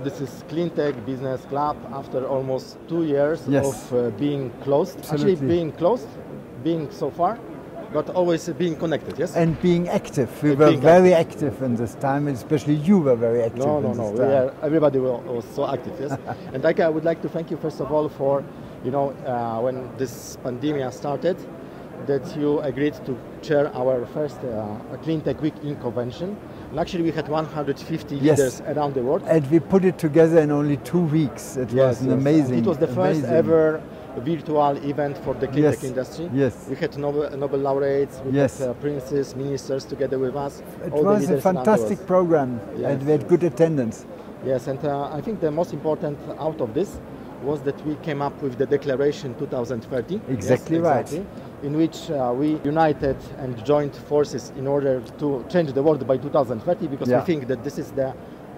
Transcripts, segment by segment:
this is Cleantech Business Club after almost two years Yes. of uh, being closed. Absolutely. Actually, being closed, being so far, but always being connected. Yes. And being active. We And were very active in this time, and especially you were very active no, no, no. Are, everybody wa- was so active. Yes. and Eicke, I would like to thank you first of all for, you know, uh, when this pandemic started, that you agreed to chair our first uh, Cleantech Week in convention. And actually, we had 150 Yes. leaders around the world. And we put it together in only two weeks. It was an yes. amazing. It was the first amazing. ever virtual event for the clean Yes, tech industry. yes. We had Nobel, Nobel laureates, we Yes. had uh, princes, ministers together with us. It was a leaders around the fantastic program, Yes, and we had good attendance. Yes, and uh, I think the most important out of this was that we came up with the declaration 2030. Yes, Exactly right. In which uh, we united and joined forces in order to change the world by 2030 because Yeah. we think that this is the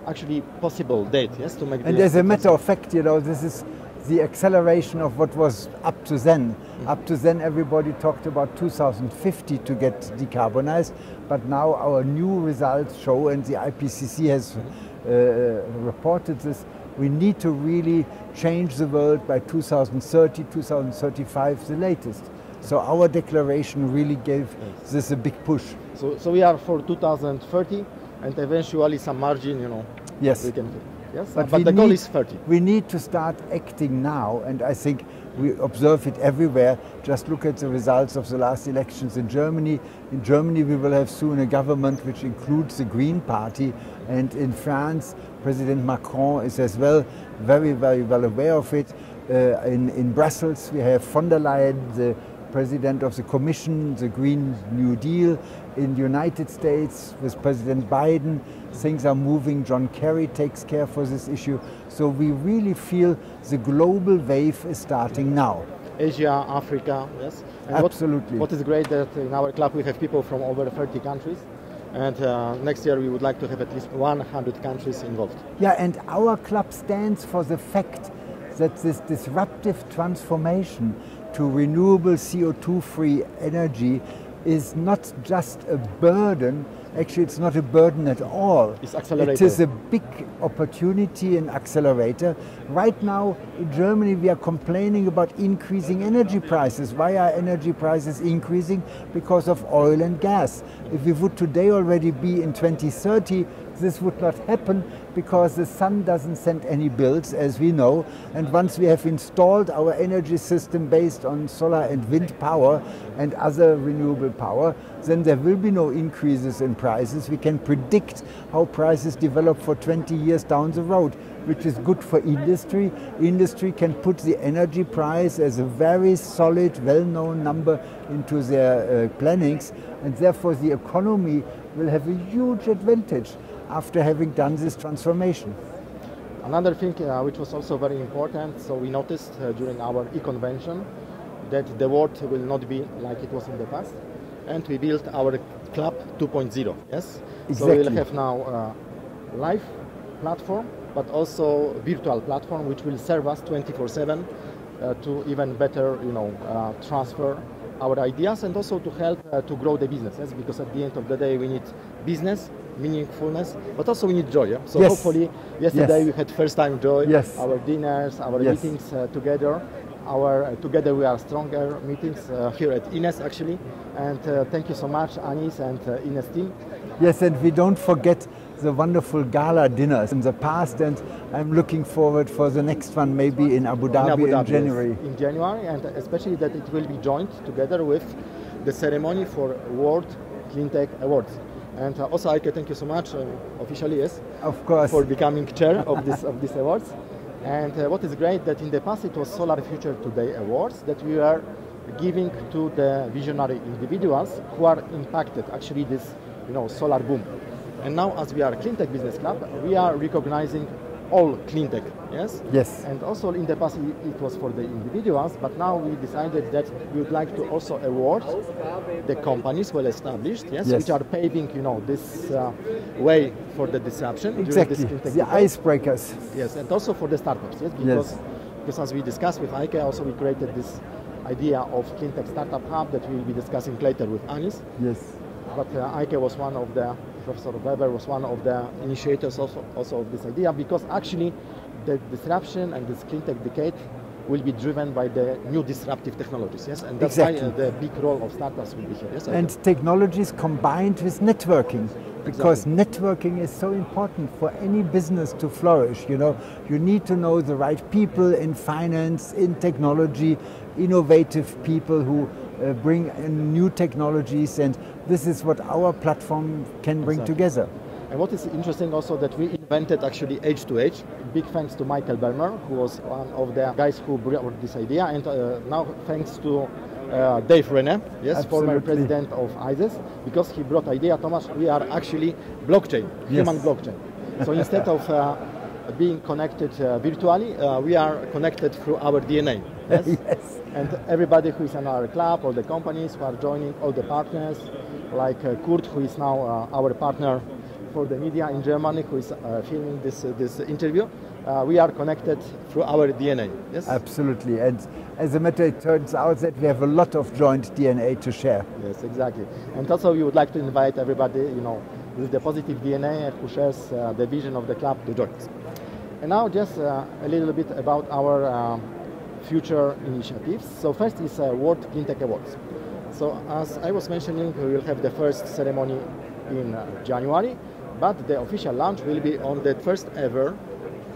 actually possible date, yes, to make And as a matter of fact, you know, this is the acceleration of what was up to then. Up to then, everybody talked about 2050 to get decarbonized, but now our new results show, and the IPCC has uh, reported this, we need to really change the world by 2030, 2035, the latest. So our declaration really gave this a big push. So, so we are for 2030 and eventually some margin, you know, Yes. we can do. Yes, But but, we the goal is 30. We need to start acting now, and I think we observe it everywhere. Just look at the results of the last elections in Germany. In Germany, we will have soon a government which includes the Green Party, and in France, President Macron is as well very, very well aware of it. Uh, in, in Brussels, we have von der Leyen, the President of the Commission, the Green New Deal. In the United States, with President Biden, things are moving. John Kerry takes care for this issue. So we really feel the global wave is starting now. Asia, Africa, yes. And Absolutely. What, what is great that in our club we have people from over 30 countries, and uh, next year we would like to have at least 100 countries involved. Yeah, and our club stands for the fact that this disruptive transformation to renewable CO2 free energy is not just a burden, actually, it's not a burden at all. It's accelerator. is a big opportunity and accelerator. Right now in Germany, we are complaining about increasing energy prices. Why are energy prices increasing? Because of oil and gas. If we would today already be in 2030, this would not happen because the sun doesn't send any bills, as we know. And once we have installed our energy system based on solar and wind power and other renewable power, then there will be no increases in prices. We can predict how prices develop for 20 years down the road, which is good for industry. Industry can put the energy price as a very solid, well known number into their uh, plannings, and therefore the economy will have a huge advantage after having done this transformation. Another thing uh, which was also very important, so we noticed uh, during our e-convention that the world will not be like it was in the past, and we built our club 2.0. Yes, Exactly. so we'll have now a live platform, but also virtual platform which will serve us 24/7 uh, to even better, you know, uh, transfer our ideas and also to help uh, to grow the business. Yes, because at the end of the day we need business, meaningfulness, but also we need joy. Yeah? So Yes. hopefully yesterday Yes. we had first time joy. Yes. Our dinners, our Yes. meetings uh, together. Our uh, together we are stronger meetings uh, here at Ines actually. And uh, thank you so much, Anis and uh, Ines team. Yes, and we don't forget the wonderful gala dinners in the past, and I'm looking forward for the next one, maybe in Abu Dhabi in, Abu Dhabi, yes, January. In January, and especially that it will be joined together with the ceremony for World Cleantech Awards. And uh, also, Eicke, thank you so much, uh, officially, yes, Of course. for becoming chair of this of these awards. And uh, what is great that in the past it was Solar Future Today Awards that we are giving to the visionary individuals who are impacted actually this you know solar boom. And now as we are Cleantech Business Club, we are recognizing all cleantech, yes? Yes. And also in the past it was for the individuals, but now we decided that we would like to also award the companies well established, yes, Yes. which are paving, you know, this uh, way for the disruption. Exactly. this The decade. icebreakers. Yes, and also for the startups, yes, Yes. because, because as we discussed with Eicke, also we created this idea of cleantech startup hub that we will be discussing later with Anis. Yes. But uh, Eicke was one of the Professor Weber was one of the initiators also, also of this idea because actually the disruption and this clean tech decade will be driven by the new disruptive technologies, yes? And that's exactly. why uh, the big role of startups will be here, yes? And technologies combined with networking because exactly. networking is so important for any business to flourish you know you need to know the right people in finance in technology innovative people who uh, bring in new technologies and this is what our platform can bring exactly. together and what is interesting also that we invented actually H2H. Big thanks to Michael Bermer, who was one of the guys who brought this idea, and uh, now thanks to uh, Dave Renné, yes, Absolutely. former president of ISES, because he brought idea, Thomas, we are actually blockchain, yes. human blockchain. So instead of uh, being connected uh, virtually, uh, we are connected through our DNA. Yes? yes? And everybody who is in our club, all the companies who are joining, all the partners, like uh, Kurt, who is now uh, our partner for the media in Germany, who is filming this, this interview, uh, we are connected through our DNA. Yes. Absolutely, and as a matter, it turns out that we have a lot of joint DNA to share. Yes, exactly. And also, we would like to invite everybody, you know, with the positive DNA who shares uh, the vision of the club to join us. And now, just uh, a little bit about our uh, future initiatives. So, first is uh, World Cleantech Awards. So, as I was mentioning, we will have the first ceremony in uh, January, but the official launch will be on the first ever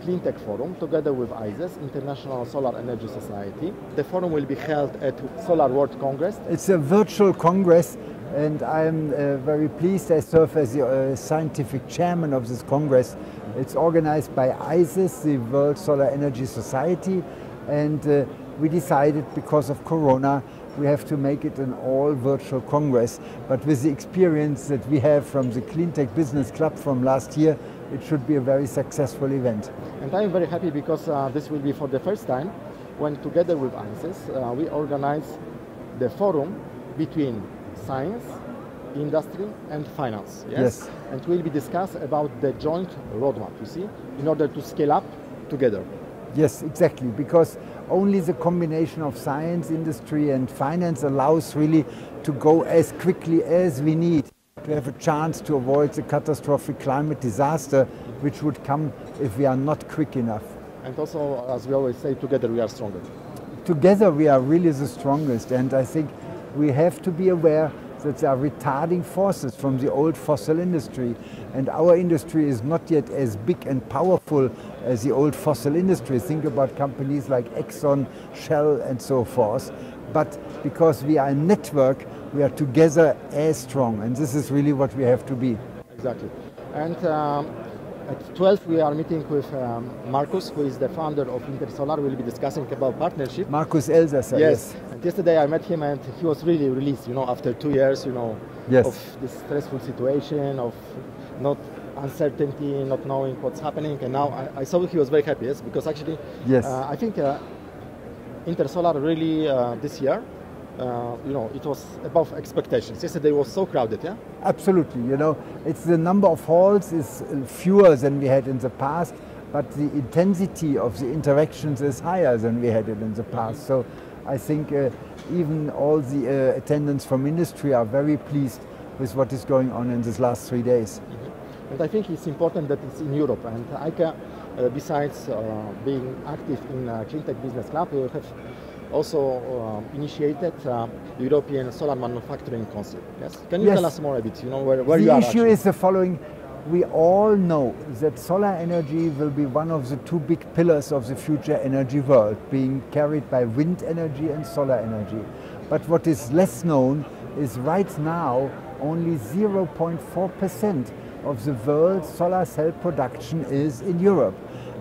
Cleantech Forum together with ISES, International Solar Energy Society. The forum will be held at Solar World Congress. It's a virtual congress and I'm uh, very pleased I serve as the uh, scientific chairman of this congress. It's organized by ISES, the World Solar Energy Society, and uh, we decided because of Corona we have to make it an all virtual congress. But with the experience that we have from the Cleantech Business Club from last year, it should be a very successful event. And I'm very happy because uh, this will be for the first time when together with ISES uh, we organize the forum between science, industry and finance. Yes? yes. And we'll be discuss about the joint roadmap, you see, in order to scale up together. Yes, exactly, because only the combination of science, industry and finance allows really to go as quickly as we need to have a chance to avoid the catastrophic climate disaster which would come if we are not quick enough. And also, as we always say, together we are stronger. Together we are really the strongest and I think we have to be aware that there are retarding forces from the old fossil industry and our industry is not yet as big and powerful as the old fossil industry. Think about companies like Exxon, Shell and so forth. But because we are a network, we are together as strong, and this is really what we have to be. Exactly. And um, at 12 we are meeting with um, Markus, who is the founder of Intersolar. We'll be discussing about partnership. Markus Elsasser. Yes. yes. And yesterday I met him, and he was really released. You know, after two years, you know, yes. of this stressful situation, of not uncertainty, not knowing what's happening. And now I, I saw he was very happy. Yes, because actually, yes, uh, I think uh, Intersolar really uh, this year uh, you know, it was above expectations. Yesterday was so crowded, yeah? Absolutely, you know, it's the number of halls is fewer than we had in the past, but the intensity of the interactions is higher than we had it in the past. Mm-hmm. So I think uh, even all the uh, attendants from industry are very pleased with what is going on in these last three days. Mm-hmm. And I think it's important that it's in Europe. And Eicke, uh, besides uh, being active in uh, Cleantech Business Club, we have also uh, initiated uh, European Solar Manufacturing Council. Yes, can you yes. tell us more a bit? You know where, where the you are. The issue actually? is the following: we all know that solar energy will be one of the two big pillars of the future energy world, being carried by wind energy and solar energy. But what is less known is right now only 0.4% of the world's solar cell production is in Europe.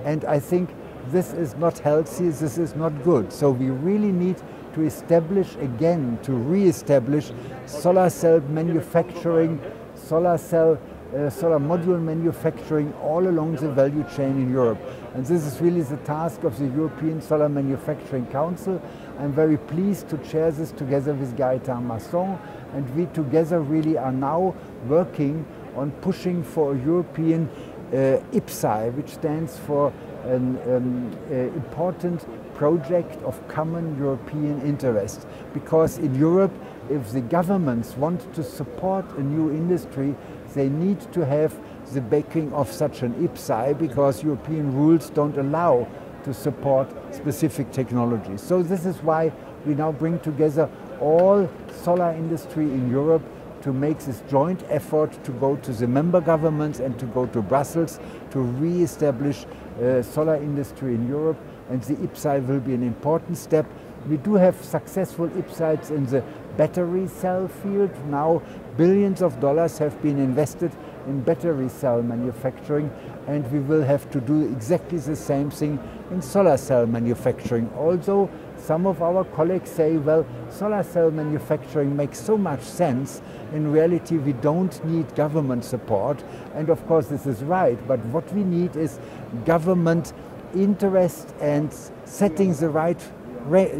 And I think this is not healthy, this is not good. So we really need to establish again, to re-establish solar cell manufacturing, solar cell, uh, solar module manufacturing all along the value chain in Europe. And this is really the task of the European Solar Manufacturing Council. I'm very pleased to chair this together with Gaetan Masson, and we together really are now working on pushing for a European uh, IPCEI, which stands for an um, uh, important project of common European interest. Because in Europe, if the governments want to support a new industry, they need to have the backing of such an IPCEI because European rules don't allow to support specific technologies. So this is why we now bring together all solar industry in Europe to make this joint effort to go to the member governments and to go to Brussels to re-establish uh, solar industry in Europe and the IPCEI will be an important step. We do have successful IPCEIs in the battery cell field. Now billions of dollars have been invested in battery cell manufacturing and we will have to do exactly the same thing in solar cell manufacturing. Although some of our colleagues say, well, solar cell manufacturing makes so much sense. In reality, we don't need government support. And of course, this is right. But what we need is government interest and setting the right re uh,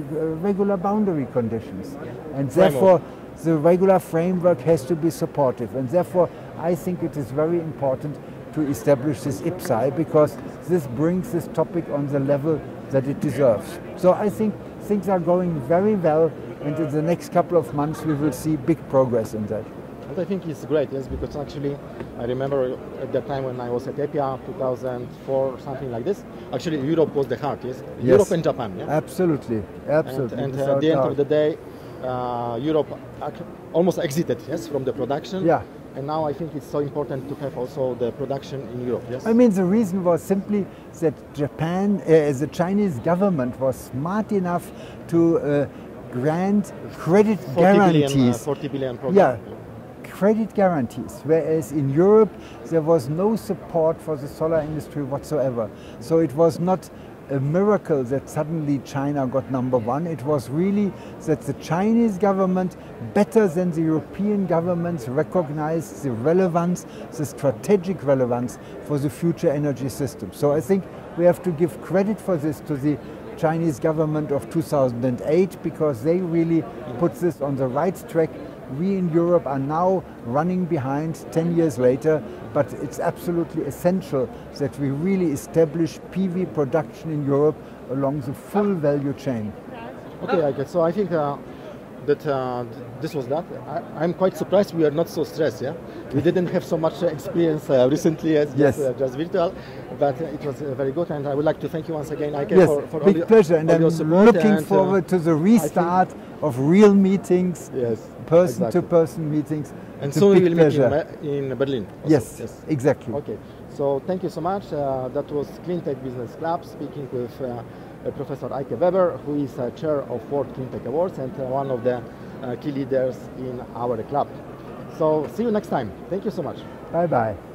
regular boundary conditions. And therefore, the regular framework has to be supportive. And therefore, I think it is very important to establish this IPCEI because this brings this topic on the level that it deserves. So I think things are going very well and in the next couple of months we will see big progress in that. And I think it's great, yes, because actually I remember at that time when I was at EPIA 2004 or something like this, actually Europe was the heart, yes? yes. Europe and Japan, yeah? Absolutely, absolutely. And, and at the end of the day, uh, Europe almost exited, yes, from the production. Yeah. And now I think it's so important to have also the production in Europe. Yes. I mean, the reason was simply that Japan, uh, the Chinese government, was smart enough to uh, grant credit 40 guarantees. Billion, uh, 40 billion program. Yeah, credit guarantees. Whereas in Europe, there was no support for the solar industry whatsoever. So it was not a miracle that suddenly China got number one. It was really that the Chinese government, better than the European governments, recognized the relevance, the strategic relevance for the future energy system. So I think we have to give credit for this to the Chinese government of 2008 because they really put this on the right track we in Europe are now running behind 10 years later, but it's absolutely essential that we really establish PV production in Europe along the full value chain. Okay, I guess. So I think uh, that uh, this was that. I, am quite surprised we are not so stressed. Yeah, we didn't have so much experience uh, recently as yes. just, uh, just virtual, but it was uh, very good. And I would like to thank you once again, Eicke, yes, for, for big all pleasure. and I'm looking and, uh, forward to the restart of real meetings. Yes, person-to-person meetings. And soon we will pleasure. meet in, in Berlin. Yes, yes, exactly. Okay, so thank you so much. Uh, that was Cleantech Business Club speaking with uh, Professor Eicke Weber, who is uh, chair of World Cleantech Awards and uh, one of the uh, key leaders in our club. So see you next time. Thank you so much. Bye bye.